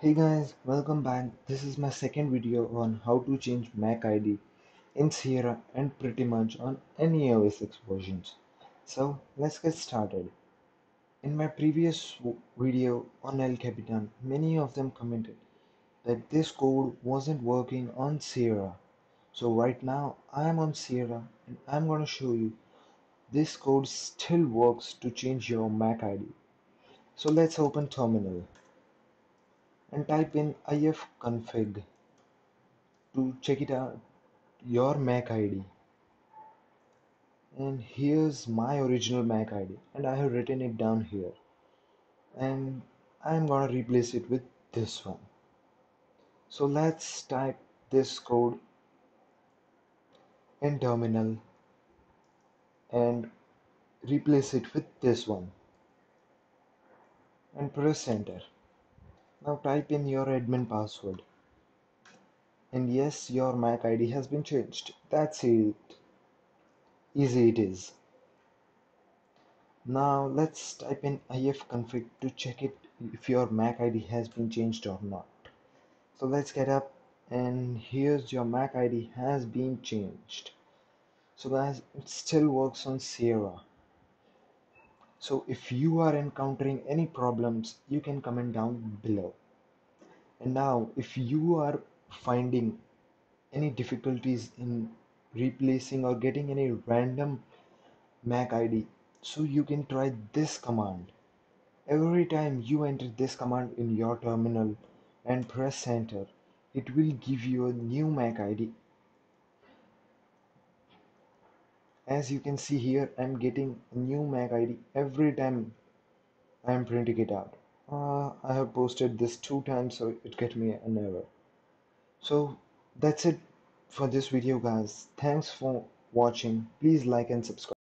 Hey guys, welcome back. This is my second video on how to change Mac ID in Sierra and pretty much on any OS X versions. So let's get started. In my previous video on El Capitan, many of them commented that this code wasn't working on Sierra. So right now I am on Sierra and I'm going to show you this code still works to change your Mac ID. So let's open terminal and type in ifconfig to check it out your Mac ID and here's my original Mac ID and I have written it down here. And I'm gonna replace it with this one. So let's type this code in terminal and replace it with this one. And press enter now type in your admin password. And yes your mac id has been changed. That's it. Easy it is. Now let's type in ifconfig to check it if your mac id has been changed or not. So let's get up and here's your mac id has been changed. So guys it still works on sierra so if you are encountering any problems you can comment down below. And now if you are finding any difficulties in replacing or getting any random mac id so you can try this command. Every time you enter this command in your terminal and press enter it will give you a new mac id as you can see here I'm getting a new Mac ID every time I'm printing it out. Uh, I have posted this two times so it get me an error. So that's it for this video guys. Thanks for watching. Please like and subscribe